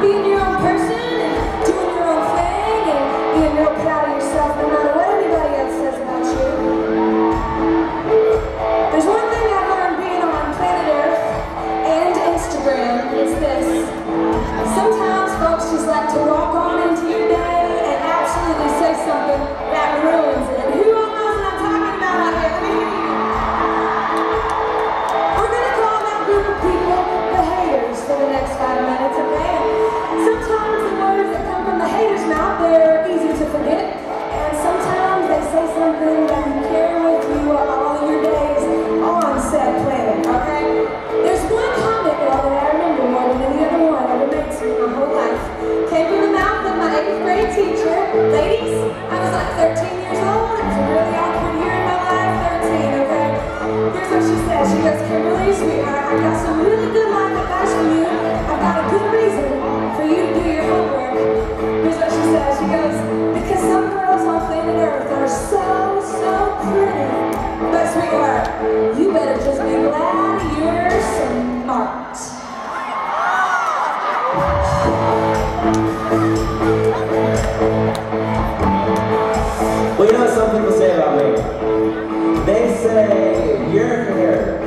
being your own person and doing your own thing and being real proud of yourself no matter what anybody else says about you. There's one thing I've learned being on planet Earth and Instagram, is this. Sometimes folks just like to walk on into your day and absolutely say something that ruins it. ladies, I was like 13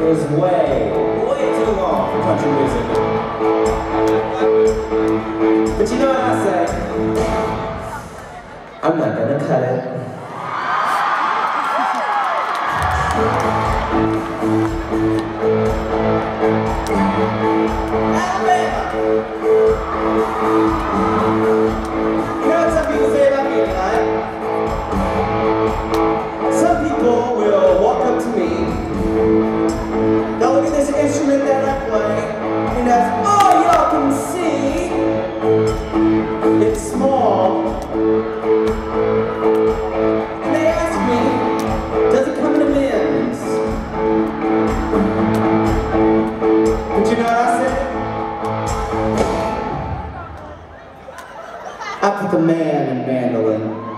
is way, way too long for country music. But you know what I say? I'm not gonna cut it. Alabama! the man in mandolin.